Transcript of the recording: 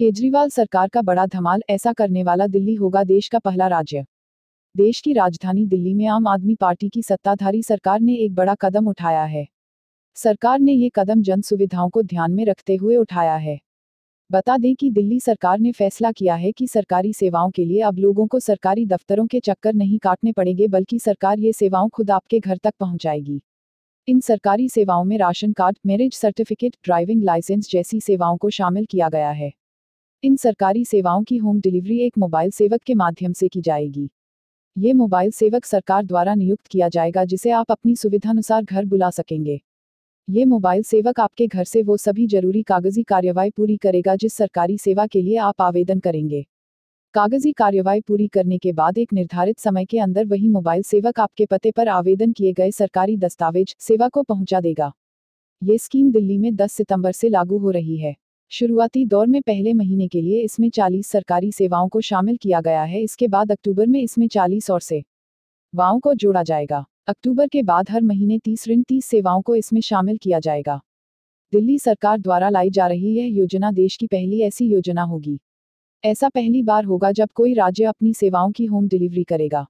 केजरीवाल सरकार का बड़ा धमाल, ऐसा करने वाला दिल्ली होगा देश का पहला राज्य। देश की राजधानी दिल्ली में आम आदमी पार्टी की सत्ताधारी सरकार ने एक बड़ा कदम उठाया है। सरकार ने ये कदम जन सुविधाओं को ध्यान में रखते हुए उठाया है। बता दें कि दिल्ली सरकार ने फैसला किया है कि सरकारी सेवाओं के लिए अब लोगों को सरकारी दफ्तरों के चक्कर नहीं काटने पड़ेंगे, बल्कि सरकार ये सेवाओं खुद आपके घर तक पहुंचाएगी। इन सरकारी सेवाओं में ration card, marriage certificate, driving licence जैसी सेवाओं को शामिल किया गया है। इन सरकारी सेवाओं की होम डिलीवरी एक मोबाइल सेवक के माध्यम से की जाएगी। ये मोबाइल सेवक सरकार द्वारा नियुक्त किया जाएगा जिसे आप अपनी सुविधानुसार घर बुला सकेंगे। ये मोबाइल सेवक आपके घर से वो सभी ज़रूरी कागज़ी कार्यवाही पूरी करेगा जिस सरकारी सेवा के लिए आप आवेदन करेंगे। कागज़ी कार्यवाही पूरी करने के बाद एक निर्धारित समय के अंदर वही मोबाइल सेवक आपके पते पर आवेदन किए गए सरकारी दस्तावेज़ सेवा को पहुँचा देगा। ये स्कीम दिल्ली में 10 सितंबर से लागू हो रही है। शुरुआती दौर में पहले महीने के लिए इसमें 40 सरकारी सेवाओं को शामिल किया गया है। इसके बाद अक्टूबर में इसमें 40 और से वाओं को जोड़ा जाएगा। अक्टूबर के बाद हर महीने तीस ऋण, तीस सेवाओं को इसमें शामिल किया जाएगा। दिल्ली सरकार द्वारा लाई जा रही यह योजना देश की पहली ऐसी योजना होगी। ऐसा पहली बार होगा जब कोई राज्य अपनी सेवाओं की होम डिलीवरी करेगा।